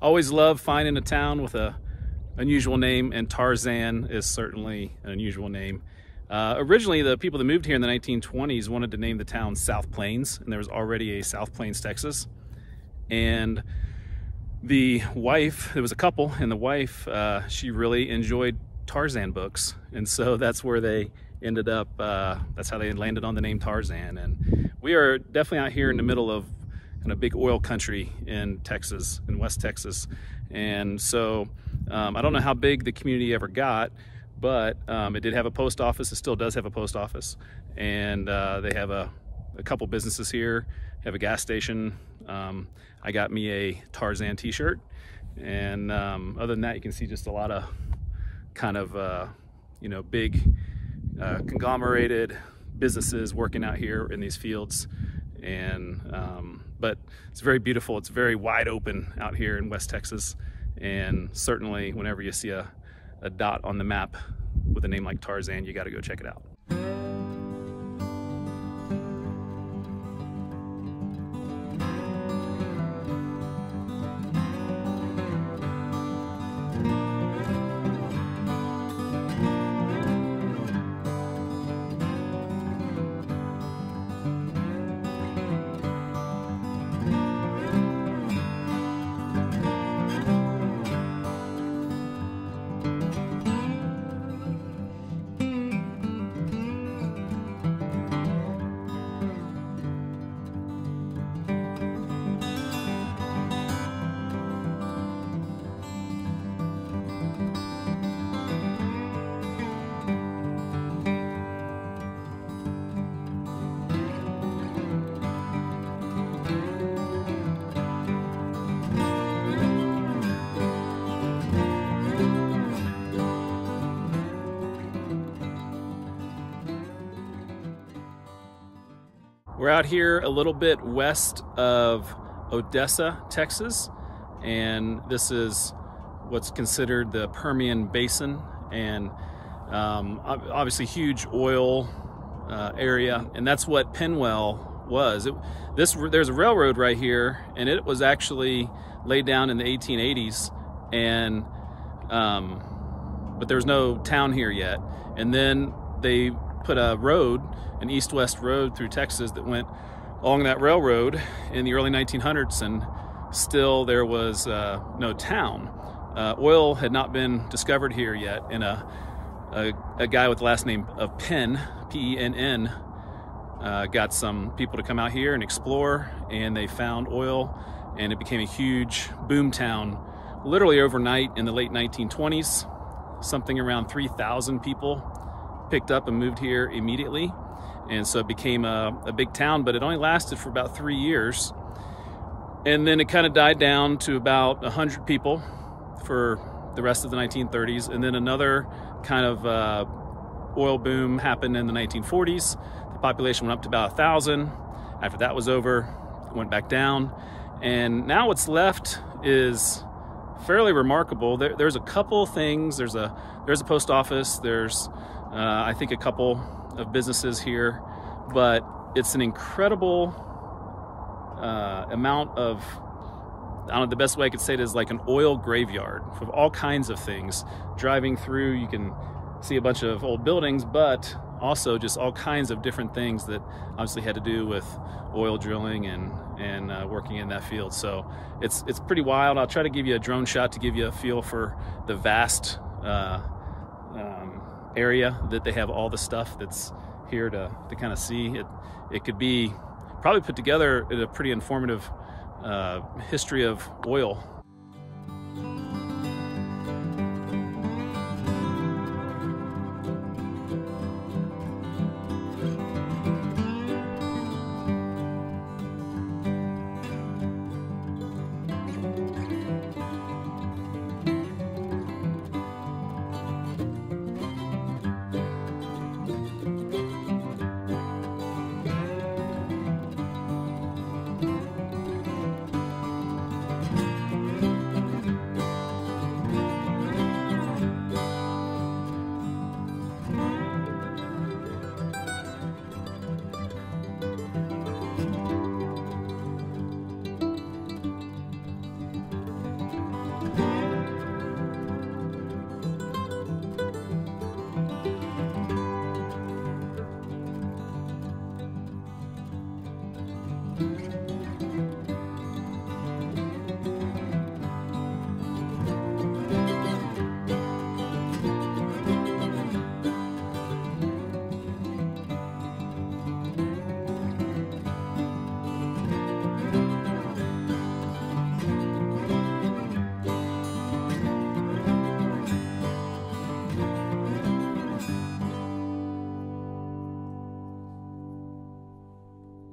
always love finding a town with a unusual name, and Tarzan is certainly an unusual name. Uh, originally, the people that moved here in the 1920s wanted to name the town South Plains, and there was already a South Plains, Texas. And the wife, there was a couple, and the wife, uh, she really enjoyed Tarzan books, and so that's where they ended up. Uh, that's how they landed on the name Tarzan. And we are definitely out here in the middle of kind of big oil country in Texas, in West Texas, and so um, I don't know how big the community ever got, but um, it did have a post office. It still does have a post office, and uh, they have a, a, couple businesses here. Have a gas station. Um, I got me a Tarzan T-shirt, and um, other than that, you can see just a lot of kind of uh, you know big uh, conglomerated businesses working out here in these fields, and um, but it's very beautiful. It's very wide open out here in West Texas, and certainly whenever you see a a dot on the map with a name like Tarzan, you got to go check it out. We're out here a little bit west of Odessa, Texas, and this is what's considered the Permian Basin, and um, obviously huge oil uh, area, and that's what Penwell was. It, this there's a railroad right here, and it was actually laid down in the 1880s, and um, but there's no town here yet. And then they put a road, an east-west road through Texas that went along that railroad in the early 1900s, and still there was uh, no town. Uh, oil had not been discovered here yet, and a, a, a guy with the last name of Penn, P-E-N-N, uh, got some people to come out here and explore, and they found oil, and it became a huge boom town literally overnight in the late 1920s. Something around 3,000 people picked up and moved here immediately. And so it became a, a big town, but it only lasted for about three years. And then it kind of died down to about 100 people for the rest of the 1930s. And then another kind of uh, oil boom happened in the 1940s. The population went up to about 1,000. After that was over, it went back down. And now what's left is fairly remarkable. There, there's a couple things. There's a there's a post office. There's uh, I think a couple of businesses here, but it's an incredible uh, amount of I don't know, the best way I could say it is like an oil graveyard of all kinds of things. Driving through, you can see a bunch of old buildings, but also just all kinds of different things that obviously had to do with oil drilling and and uh, working in that field. So it's it's pretty wild. I'll try to give you a drone shot to give you a feel for the vast uh, um, area that they have all the stuff that's here to, to kind of see. It, it could be probably put together a pretty informative uh, history of oil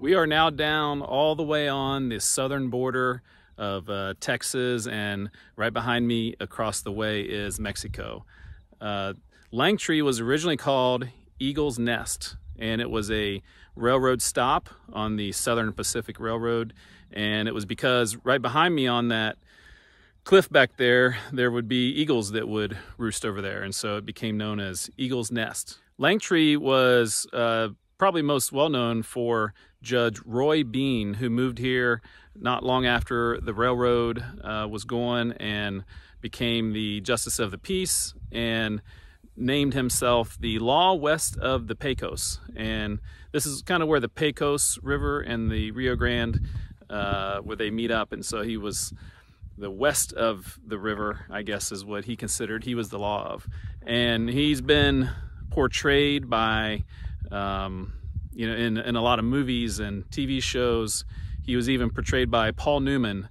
We are now down all the way on the southern border of uh, Texas, and right behind me across the way is Mexico. Uh, Langtry was originally called Eagle's Nest, and it was a railroad stop on the Southern Pacific Railroad. And it was because right behind me on that cliff back there, there would be eagles that would roost over there. And so it became known as Eagle's Nest. Langtry was uh, probably most well known for Judge Roy Bean, who moved here not long after the railroad uh, was going and became the Justice of the Peace and named himself the Law West of the Pecos. And this is kind of where the Pecos River and the Rio Grande, uh, where they meet up. And so he was the west of the river, I guess is what he considered he was the law of. And he's been portrayed by, um, you know, in, in a lot of movies and TV shows. He was even portrayed by Paul Newman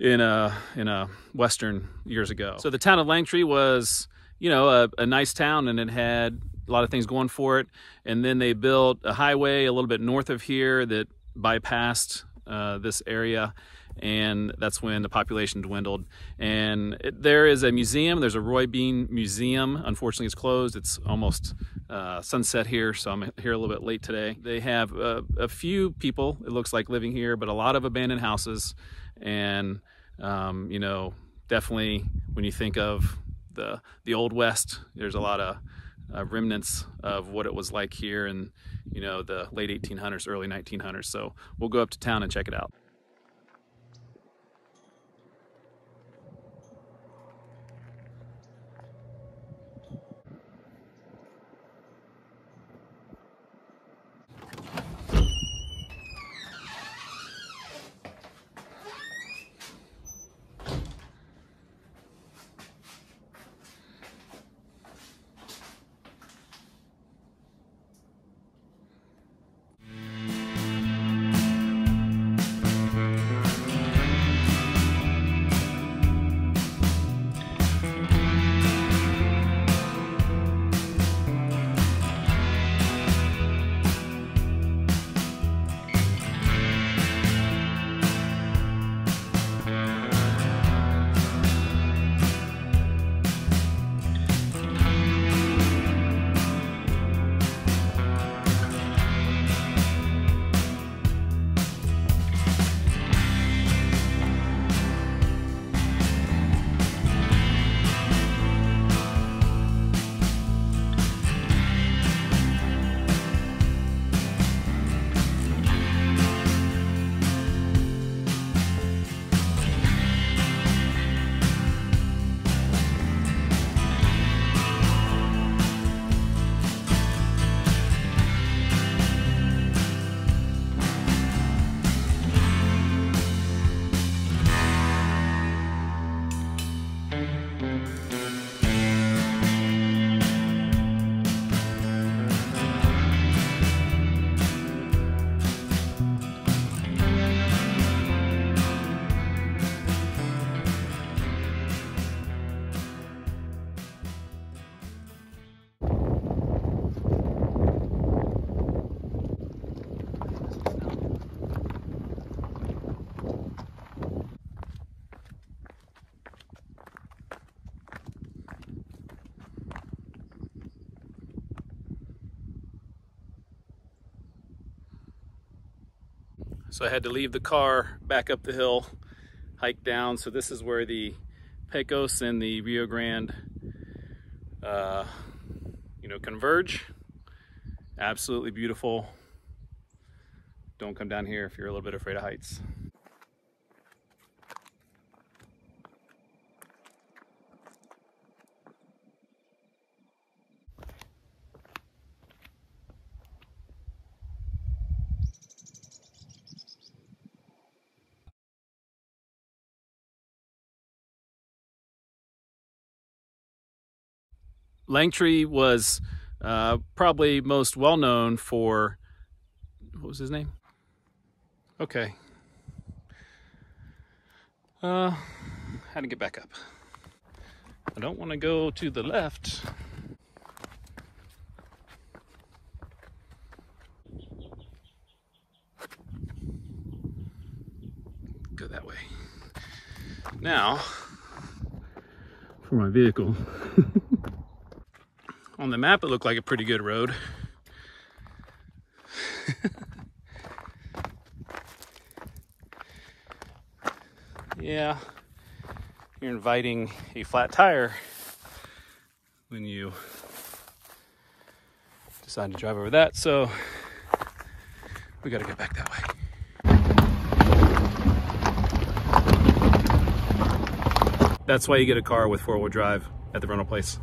in a in a western years ago. So the town of Langtry was, you know, a, a nice town, and it had a lot of things going for it. And then they built a highway a little bit north of here that bypassed uh, this area and that's when the population dwindled. And it, there is a museum. There's a Roy Bean Museum. Unfortunately, it's closed. It's almost uh, sunset here, so I'm here a little bit late today. They have uh, a few people, it looks like, living here, but a lot of abandoned houses. And, um, you know, definitely when you think of the, the Old West, there's a lot of uh, remnants of what it was like here in, you know, the late 1800s, early 1900s. So we'll go up to town and check it out. So I had to leave the car, back up the hill, hike down. So this is where the Pecos and the Rio Grande, uh, you know, converge. Absolutely beautiful. Don't come down here if you're a little bit afraid of heights. Langtry was uh, probably most well known for what was his name? Okay. Uh, how to get back up? I don't want to go to the left. Go that way. Now, for my vehicle. On the map, it looked like a pretty good road. yeah, you're inviting a flat tire when you decide to drive over that. So we got to get back that way. That's why you get a car with four wheel drive at the rental place.